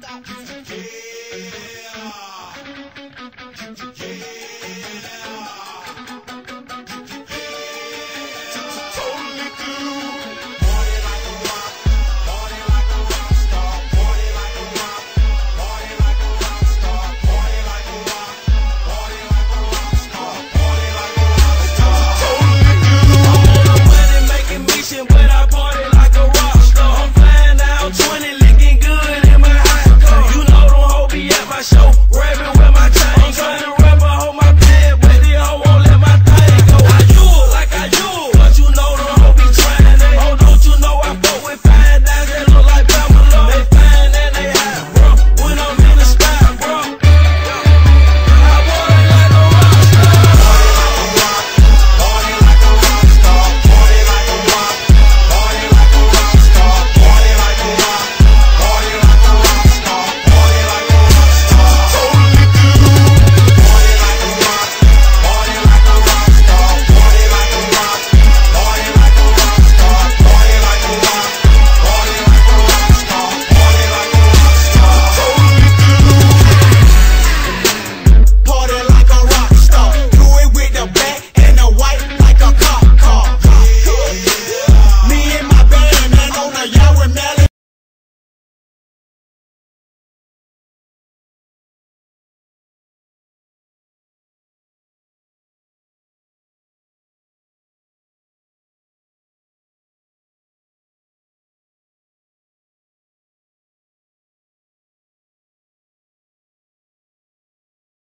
stop. Yeah.